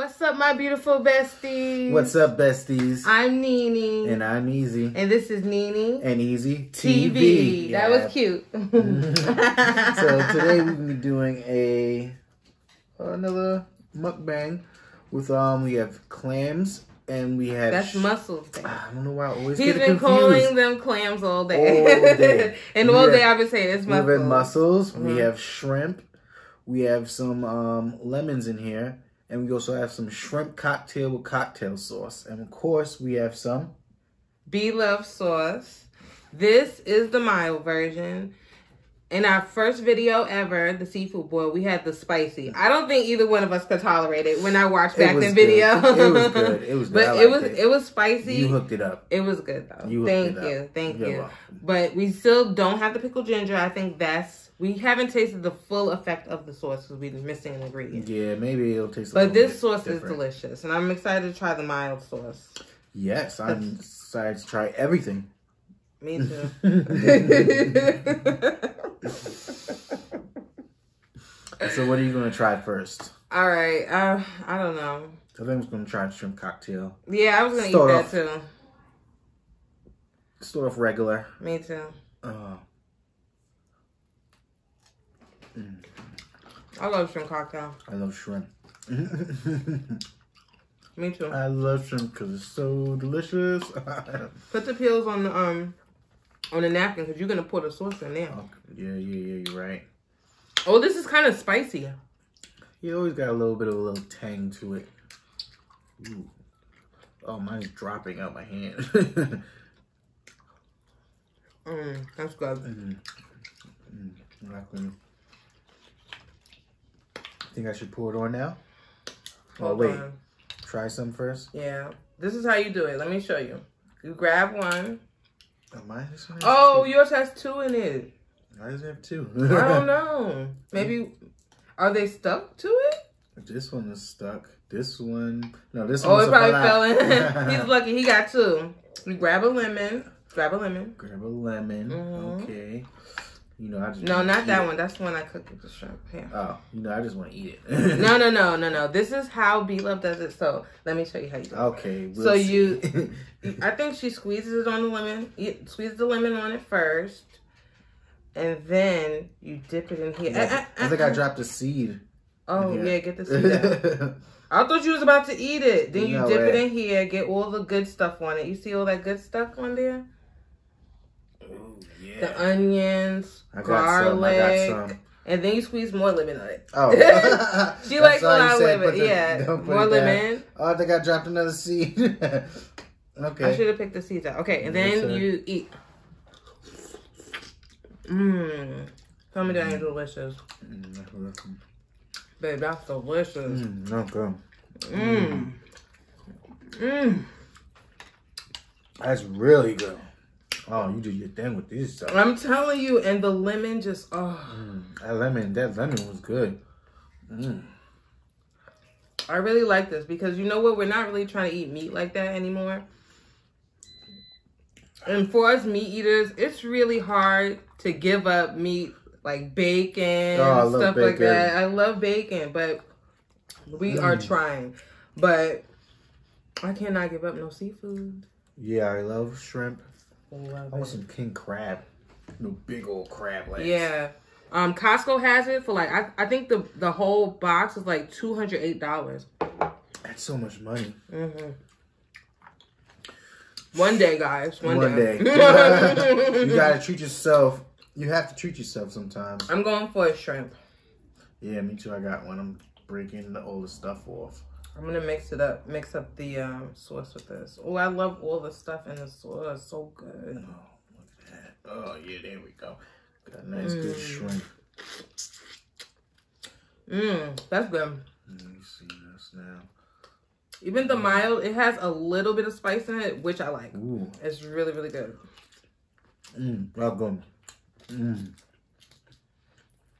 What's up, my beautiful besties? What's up, besties? I'm NeNe. And I'm EZ. And this is NeNe. And EZ TV. TV. That was cute. so today we're gonna be doing a another mukbang with um we have clams and we have That's mussels. I don't know why I always He's get been confused. calling them clams all day. All day. and We all have- day I've been saying it's We have mussels. mussels. We Mhm. have shrimp. We have some um, lemons in here, and we also have some shrimp cocktail with cocktail sauce, and of course we have some. B Love sauce. This is the mild version. In our first video ever, the seafood boil, we had the spicy. I don't think either one of us could tolerate it when I watched back the video. It was good. It was good. But it was it. it. was spicy. You hooked it up. It was good though. You hooked Thank it you. Thank You're you. welcome. But we still don't have the pickled ginger. I think that's we haven't tasted the full effect of the sauce because we're missing an ingredient. Yeah, maybe it'll taste. A But this sauce different. is delicious, and I'm excited to try the mild sauce. Yes, I'm excited to try everything. Me too. So what are you gonna try first? All right. Uh, I don't know. I think I'm gonna try shrimp cocktail. Yeah, I was gonna Start eat off. that too. Start off regular. Me too. Uh, I love shrimp cocktail. I love shrimp. Me too. I love shrimp because it's so delicious. Put the peels on the um on the napkin because you're gonna put the sauce in there. yeah, yeah, yeah, you're right. Oh, this is kind of spicy. You always got a little bit of a little tang to it. Ooh. Oh, mine's dropping out my hand. Mm, that's good. Mm. Mm. Nothing. Think I should pull it on now? Oh, Hold wait. on. Try some first. Yeah, this is how you do it. Let me show you. You grab one. Oh, mine Oh, yours has two in it. Mine does have two. I don't know. Maybe are they stuck to it? This one is stuck. This one, no, this Oh, one. it probably fell in. He's lucky. He got two. You grab a lemon. Grab a lemon. Grab a lemon. Mhm. Okay. You know, I just No, not that it. one. That's the one I cooked with the shrimp. Here. Oh, you know, I just want to eat it. No, no, no, no, no. This is how B Love does it. So let me show you how you do it. Okay. we'll So see. you- I think she squeezes it on the lemon. You squeeze the lemon on it first, and then you dip it in here. Yeah, Uh, uh, I think I uh. dropped a seed. Oh Yeah. yeah, get the seed out. I thought you was about to eat it. Then you dip it in here, get all the good stuff on it. You see all that good stuff on there? Oh, yeah. The onions, I got garlic, some. I got some. and then you squeeze more lemon on it. Oh, She That's likes a you lot of lemon. the- yeah, more lemon. Oh, I think I dropped another seed. Okay, I should have picked the seeds out. Okay, and Yes, then sir. you eat. Mmm. Tell me that ain't delicious. Mm, Babe, that's delicious. mm, okay. Mmm. Mmm. That's really good. Oh, you do your thing with this stuff. I'm telling you, and the lemon just, oh. Mm, that lemon, that lemon was good. Mm. I really like this because you know what? We're not really trying to eat meat like that anymore. And for us meat eaters, it's really hard to give up meat like bacon, Oh, stuff like that. I love bacon, but we are Mm. trying. But I cannot give up no seafood. Yeah, I love shrimp. I want some king crab. No big old crab legs. Yeah. Um, Costco has it for like I, I think the the whole box is like two hundred eight dollars. That's so much money. Mm-hmm. One day, guys. One, One day. day. you gotta treat yourself. You have to treat yourself sometimes. I'm going for a shrimp. Yeah, me too. I got one. I'm breaking the, all the stuff off. I'm gonna mix it up. Mix up the um, sauce with this. Oh, I love all the stuff in the sauce. So Oh, good. look at that. Oh, yeah, there we go. Got a nice good Mm. shrimp. Mmm, that's good. Let me see this now. Even the mild, it has a little bit of spice in it, which I like. Ooh. It's really, really good. Mmm. Welcome. Mmm.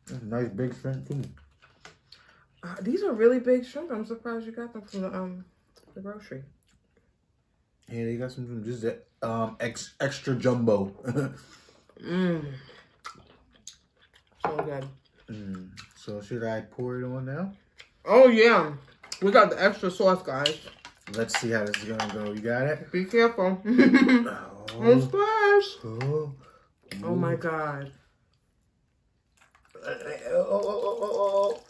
That's a nice big shrimp too. Uh, these are really big shrimp. I'm surprised you got them from the um the grocery. Yeah, they got some from just that um ex, extra jumbo. Mmm. So good. mm. So should I pour it on now? Oh yeah. We got the extra sauce, guys. Let's see how this is gonna go. You got it? Be careful. Oh, Don't splash. oh, Oh my god. oh, oh, oh, oh,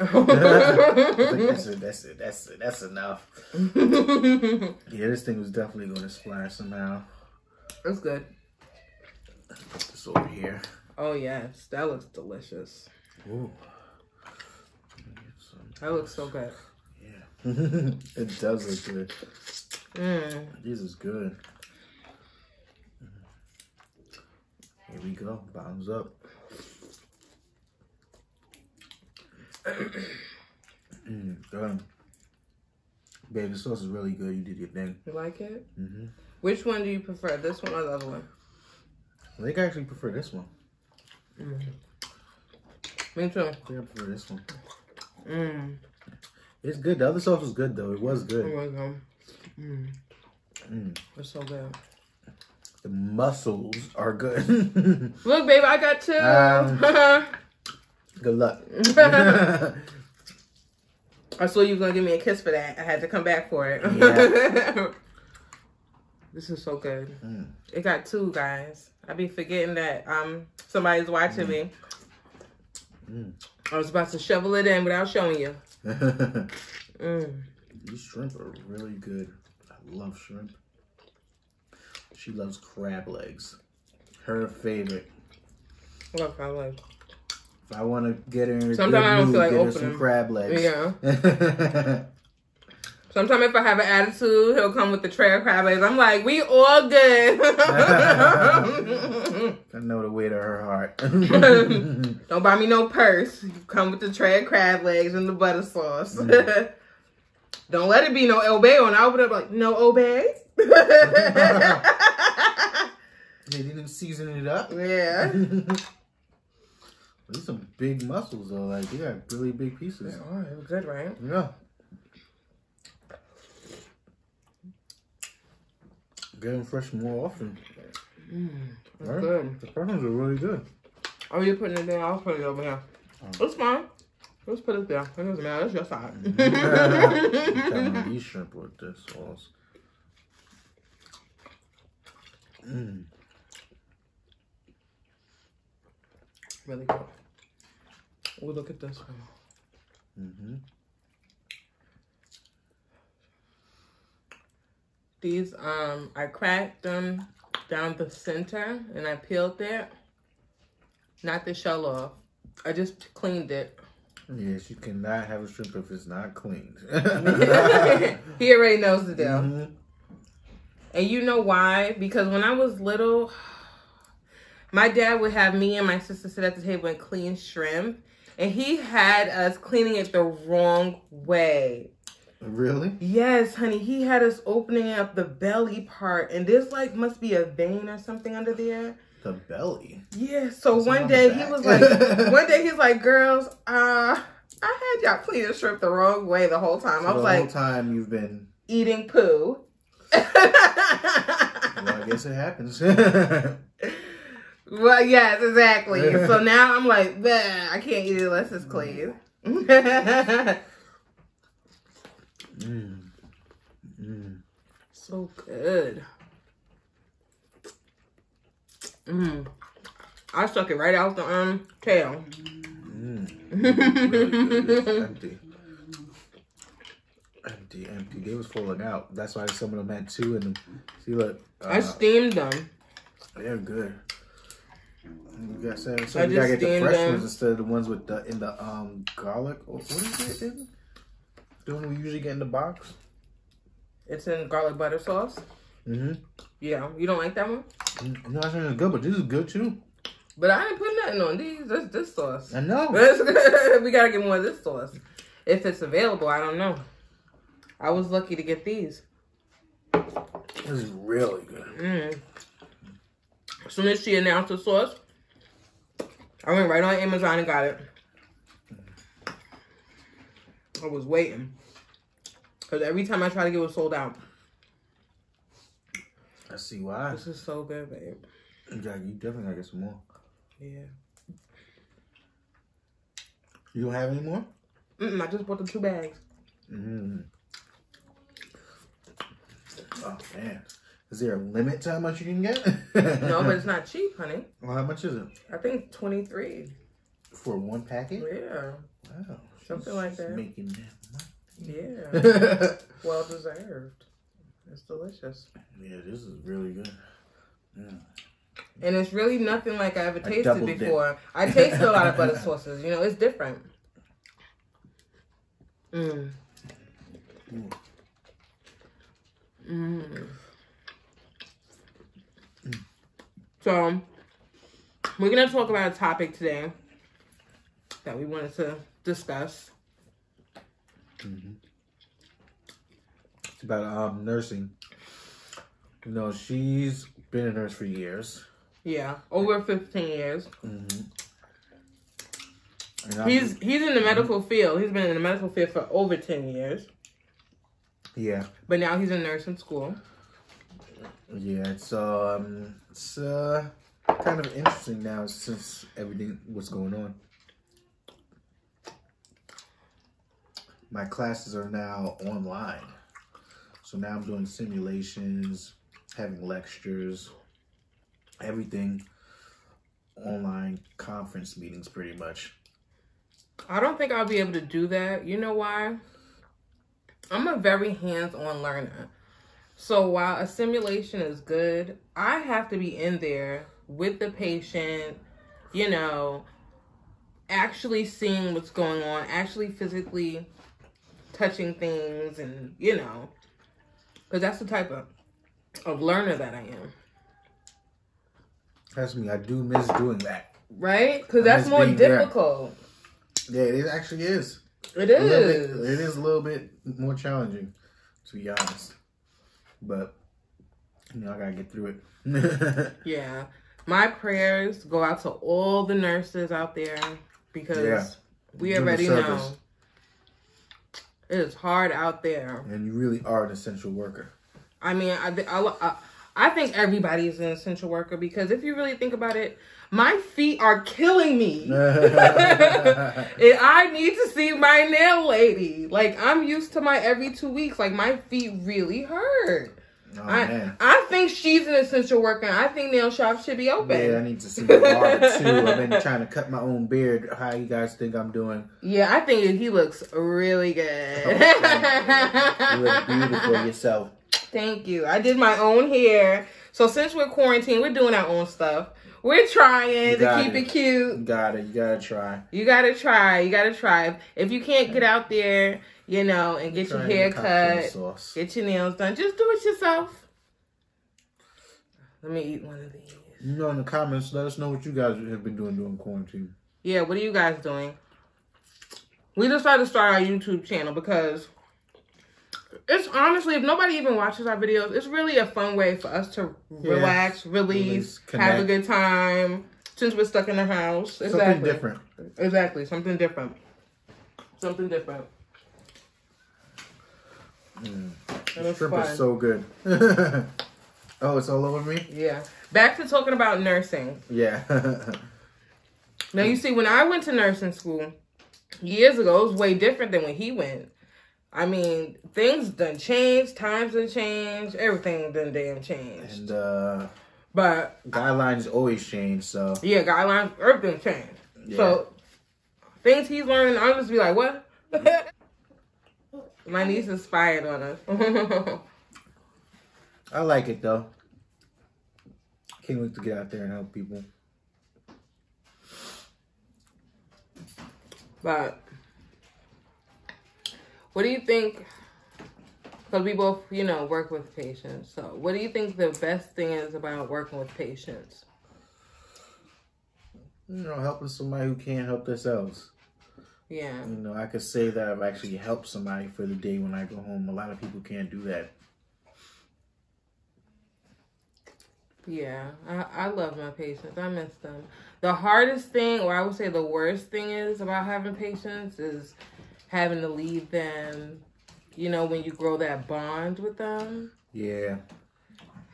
I think that's it. That's it. That's it. That's enough. Yeah, this thing was definitely gonna splash somehow. That's good. Put this over here. Oh yes, that looks delicious. Ooh. That looks so good. Yeah. it does look good. Mm. This is good. Here we go. Bottoms up. Mm. Babe, the sauce is really good. You did your thing. You like it? Mm-hmm. Which one do you prefer? This one or the other one? I think I actually prefer this one. Mm. Me too. I think I prefer this one. Mm. It's good. The other sauce was good though. It was Oh good. my god. Mm. Mm. It's so good. The mussels are good. Look, baby, I got two. Um, good luck. I saw you were gonna give me a kiss for that. I had to come back for it. Yeah. this is so good. Mm. It got two guys. I be forgetting that um somebody's watching me. Mm. I was about to shovel it in without showing you. Mm. These shrimp are really good. I love shrimp. She loves crab legs. Her favorite. I like. If I want to get her in a Sometimes I don't mood, feel like get her some crab legs. Yeah. Sometimes if I have an attitude, he'll come with the tray of crab legs. I'm like, we all good. I know the weight of her heart. Don't buy me no purse. You come with the tray of crab legs and the butter sauce. Mm. Don't let it be no Old Bay on. I open up like, no Old Bay. they didn't season it up. yeah. These some big mussels though. Like they got really big pieces. Oh, it was good, right? Yeah. Get them fresh more often. Mm, it's Right? good. The ones are really good. Oh, you putting it there? I'll put it over here. Oh. It's fine. Let's put it there. It doesn't matter. It's your side. These shrimp with this sauce. Mm. really good. Oh, look at this one. Mm-hmm. These, um, I cracked them down the center and I peeled it. Not the shell off. I just cleaned it. Yes, you cannot have a shrimp if it's not cleaned. he already knows the deal. Mhm. And you know why? Because when I was little, my dad would have me and my sister sit at the table and clean shrimp. And he had us cleaning it the wrong way. Really? Yes, honey. He had us opening up the belly part. And this like, must be a vein or something under there. The belly. Yeah, so What's one wrong day he was like, one day he's like, girls, uh, I had y'all cleaning shrimp the wrong way the whole time. So I was the like, whole time you've been. eating poo. Well, I guess it happens. well, yes, exactly. so now I'm like, "Bleh, I can't eat it unless it's clean. mm. Mm. so good. Mm. I stuck it right out the um tail. Mm. Really empty. Empty, empty. They was falling out. That's why some of them had two in them. See, look. I Uh, steamed them. they're good. You got so, so I you gotta get the fresh them. ones instead of the ones with the in the um garlic. Or what is it? In? The one we usually get in the box. It's in garlic butter sauce. Mm-hmm. Yeah, you don't like that one? No, I think it's good, but this is good too. But I ain't put nothing on these. This this sauce. I know. we gotta get more of this sauce. If it's available, I don't know. I was lucky to get these. This is really good. Mm. As soon as she announced the sauce, I went right on Amazon and got it. I was waiting. Because every time I try to get it was sold out. I see why. This is so good, babe. Yeah, you definitely gotta get some more. Yeah. You don't have any more? Mm-mm, I just bought the two bags. Mm. Oh man, is there a limit to how much you can get? no, but it's not cheap, honey. Well, how much is it I think twenty three. for one packet? Yeah, Wow, Something like that. Making that money. yeah. well deserved. It's delicious, yeah, this is really good. Yeah. and it's really nothing like I ever tasted dip. before. I tasted a lot of butter sauces. You know, it's different. Mm. Mm. Mm. So, we're going to talk about a topic today that we wanted to discuss. It's about um nursing. You know, she's been a nurse for years. Yeah, over 15 years. Mm-hmm. He's he's in the medical field. He's been in the medical field for over 10 years. yeah, But now he's a nurse in school. yeah. It's um, it's uh, kind of interesting now since everything what's going on. My classes are now online, so now I'm doing simulations, having lectures, everything online conference meetings, pretty much. I don't think I'll be able to do that. You know why? I'm a very hands-on learner. So while a simulation is good, I have to be in there with the patient, you know, actually seeing what's going on, actually physically touching things and, you know, cuz that's the type of of learner that I am. That's me. I do miss doing that. Right? Cuz that's more difficult. Yeah, it actually is. It is. bit- it is a little bit more challenging, to be honest. But you know, I gotta get through it. Yeah. My prayers go out to all the nurses out there because Yeah. we already know it is hard out there. and you really are an essential worker. I mean, I, I, I, I think everybody is an essential worker because if you really think about it, my feet are killing me. and I need to see my nail lady. Like, I'm used to my every two weeks. Like, my feet really hurt. Oh I, man. I think she's an essential worker. I think nail shops should be open. Yeah, I need to see the barber too. I've been trying to cut my own beard. How you guys think I'm doing? Yeah, I think he looks really good. You look beautiful yourself. Thank you. I did my own hair. So since we're quarantined, we're doing our own stuff. We're trying to keep it. it cute. You got it. You gotta try. You gotta try. You gotta try. If you can't get out there, you know, and get your hair cut, get your nails done, just do it yourself. Let me eat one of these. You know, in the comments, let us know what you guys have been doing during quarantine. Yeah, what are you guys doing? We decided to start our YouTube channel because it's honestly, if nobody even watches our videos, it's really a fun way for us to Yeah. relax, release, Release, have a good time since we're stuck in the house. Exactly. Something different. Exactly, something different. Something different. Mm. It's Shrimp fun. is so good. oh, it's all over me? Yeah. Back to talking about nursing. Yeah. Now you see, when I went to nursing school years ago, it was way different than when he went. I mean, things done changed, times done changed, everything done damn changed. and uh But guidelines always change, so yeah, guidelines, everything changed. Yeah. So things he's learning, I'm just be like, what? My niece inspired on us. I like it though. Can't wait to get out there and help people. but what do you think? Because we both, you know, work with patients. So what do you think the best thing is about working with patients? You know, helping somebody who can't help themselves. Yeah. You know, I could say that I've actually helped somebody for the day when I go home. A lot of people can't do that. Yeah, I, I love my patients. I miss them. The hardest thing, or I would say the worst thing is about having patients is having to leave them, you know, when you grow that bond with them. Yeah,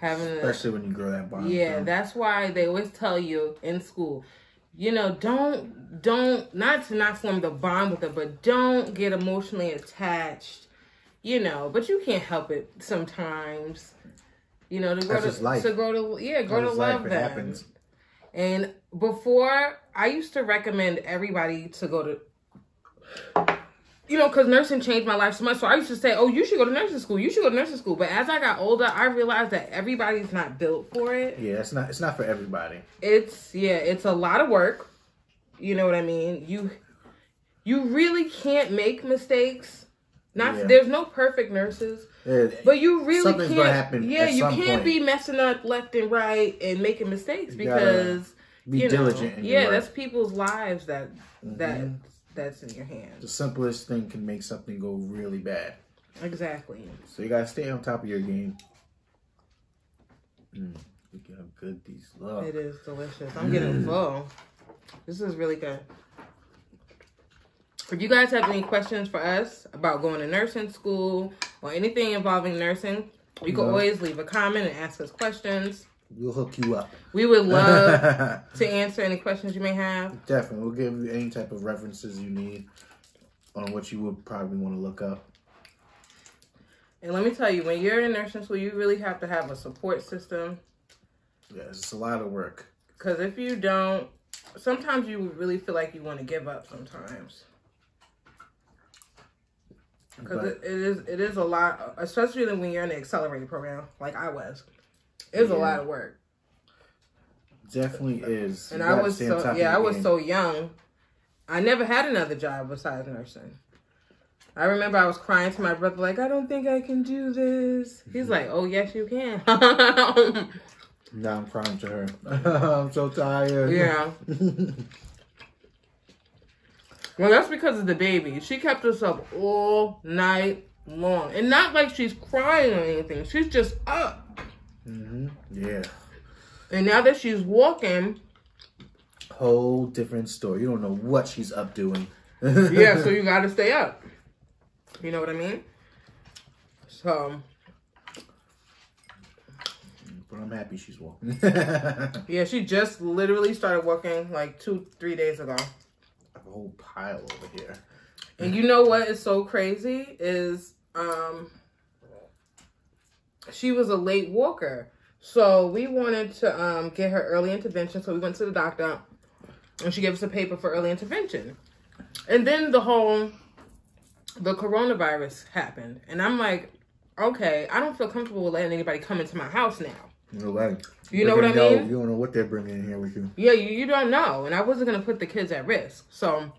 Having to, especially when you grow that bond. with yeah, that's why they always tell you in school, you know, don't, don't, not to not form the bond with them, but don't get emotionally attached you know, but you can't help it sometimes. You know, to grow That's to, just life. to grow to yeah, grow That's to life. love It them. happens. And before, I used to recommend everybody to go to, you know, because nursing changed my life so much. So I used to say, oh, you should go to nursing school. You should go to nursing school. But as I got older, I realized that everybody's not built for it. Yeah, it's not. It's not for everybody. It's, yeah, it's a lot of work. You know what I mean? You, you really can't make mistakes. Not Yeah. there's no perfect nurses, Yeah, but you really Something's can't. yeah, you can't point. be messing up left and right and making mistakes because be you know, diligent. yeah, that's people's lives that that Mhm. That's in your hands. the simplest thing can make something go really bad. Exactly. So you gotta stay on top of your game. Mm, look how good these look. It is delicious. I'm getting full. This is really good. If you guys have any questions for us about going to nursing school or anything involving nursing, you can No. always leave a comment and ask us questions. We'll hook you up. We would love to answer any questions you may have. Definitely, we'll give you any type of references you need on what you would probably want to look up. And let me tell you, when you're in nursing school, you really have to have a support system. Yeah, it's a lot of work. Because if you don't, sometimes you really feel like you want to give up sometimes. Because it, it is it is a lot, especially when you're in the accelerated program, like I was. It's a Yeah. lot of work, definitely is. and You I was stay on top so yeah, I was game. so young. I never had another job besides nursing. I remember I was crying to my brother, like, I don't think I can do this. He's mm-hmm. like, Oh yes, you can. Now I'm crying to her. I'm so tired. yeah. Well, that's because of the baby. She kept us up all night long. And not like she's crying or anything. She's just up. Hmm Yeah. And now that she's walking, Whole different story. You don't know what she's up doing. yeah, so you gotta stay up. You know what I mean? So, But I'm happy she's walking. yeah, she just literally started walking like two, three days ago. a whole pile over here. And you know what is so crazy is um she was a late walker. So we wanted to um get her early intervention. So we went to the doctor and she gave us a paper for early intervention. And then the whole the coronavirus happened. And I'm like, okay, I don't feel comfortable with letting anybody come into my house now. You know, You know what I know- mean? You don't know what they're bringing in here with you. Yeah, you, you don't know. And I wasn't going to put the kids at risk. So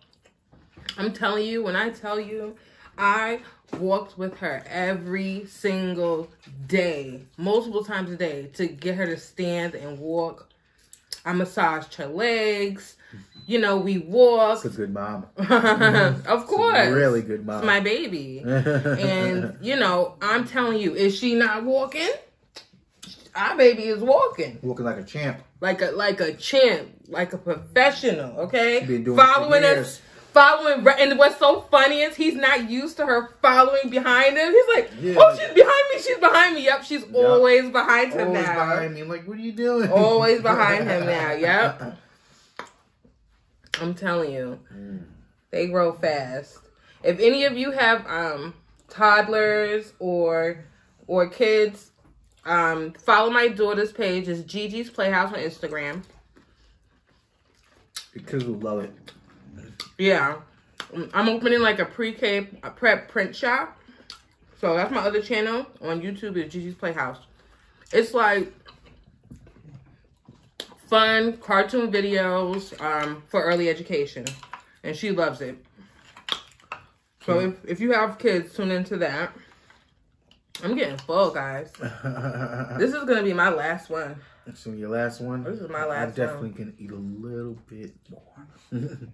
I'm telling you, when I tell you, I walked with her every single day, multiple times a day, to get her to stand and walk. I massaged her legs. You know, we walked. It's a good mom. of course. Really good mom. It's my baby. And, you know, I'm telling you, is she not walking? Our baby is walking Walking like a champ. like a like a champ, like a professional. Okay, Been doing it for following us, following. And what's so funny is he's not used to her following behind him. He's like, Yeah. "Oh, she's behind me. She's behind me. Yep, she's always behind him Always now. behind me. Like, what are you doing? Always behind him now. Yep. I'm telling you, Mm. they grow fast. If any of you have um toddlers or or kids, um follow my daughter's page. It's JiJi's Playhouse on Instagram. Kids will love it. Yeah. I'm opening like a pre-K a prep print shop. So that's my other channel on YouTube is JiJi's Playhouse. It's like fun cartoon videos um, for early education. And she loves it. So if, if you have kids, tune into that. I'm getting full, guys. This is gonna be my last one. This so your last one. This is my last one. I definitely can eat a little bit more.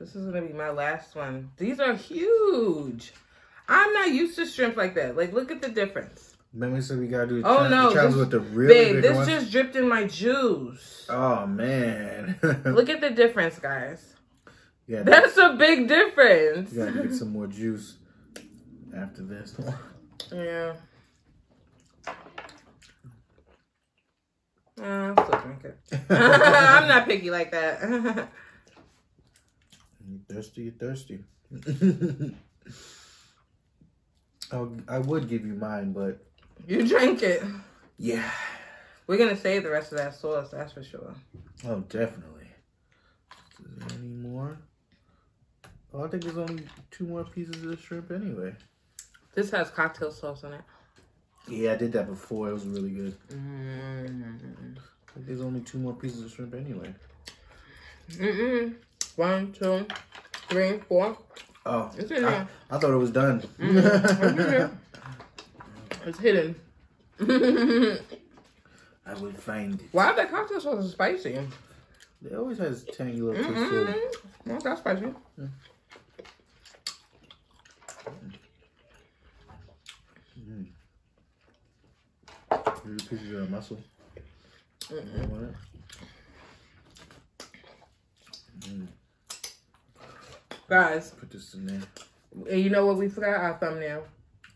This is gonna be my last one. These are huge. I'm not used to shrimp like that. Like, look at the difference. Remember, so we gotta do Oh, challenge, no, challenge this- with the really Babe, big this ones. just dripped in my juice. Oh man. Look at the difference, guys. yeah, That's a big difference. you gotta get some more juice after this. Yeah. Uh, I'll still drink it. I'm not picky like that. You thirsty? You thirsty? Oh, I would give you mine, but You drink it. yeah. We're gonna save the rest of that sauce, that's for sure. Oh, definitely. Is there any more? Oh, I think there's only two more pieces of the shrimp anyway. This has cocktail sauce on it. Yeah, I did that before. It was really good. Mm. I think there's only two more pieces of shrimp anyway. Mm-mm. One, two, three, four. Oh, It's in I, there. I thought it was done. Mhm. It's hidden. I would find it. Why the cocktail is spicy? It always has tangy little twist to it. Not that spicy. Here's a piece of your mussel. Mm-mm. You? Mm, Guys, put this in there. and you know what we forgot? Our thumbnail.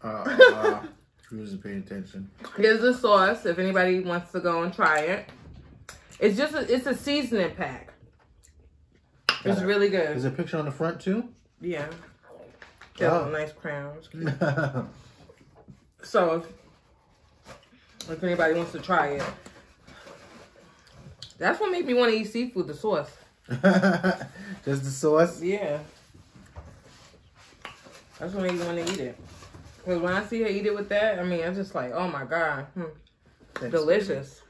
Uh, uh, who wasn't paying attention? Here's the sauce. If anybody wants to go and try it, it's just a, it's a seasoning pack. It's Uh, really good. There's a picture on the front too. Yeah. Got Oh. little nice crowns. So if, if anybody wants to try it, that's what made me want to eat seafood. The sauce. Just the sauce. Yeah. That's what made me want to eat it. Because when I see her eat it with that, I mean, I'm just like, oh my God. Hmm. Delicious.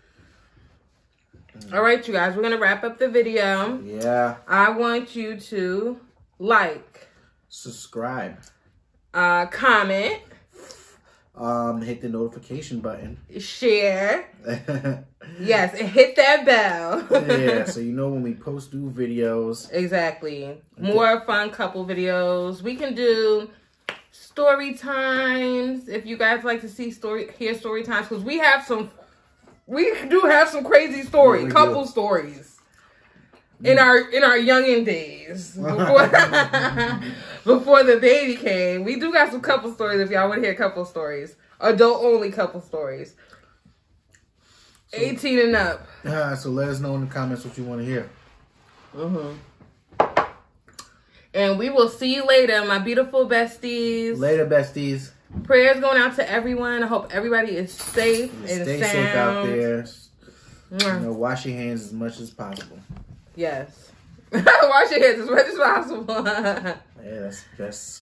All right, you guys, we're going to wrap up the video. Yeah. I want you to like, Subscribe. uh, comment, Um, hit the notification button. share. Yes, and hit that bell. so you know when we post new videos. Exactly. More fun couple videos. We can do story times if you guys like to see story hear story times because we have some we do have some crazy stories, we couple do. stories. In our in our youngin days before, before the baby came, we do got some couple stories. If y'all want to hear couple stories, adult only couple stories, eighteen and up. Uh, so let us know in the comments what you want to hear. Mm-hmm. And we will see you later, my beautiful besties. Later, besties. Prayers going out to everyone. I hope everybody is safe and Stay sound. safe out there. You know, wash your hands as much as possible. Yes. Wash your hands as much as possible. Yeah, that's that's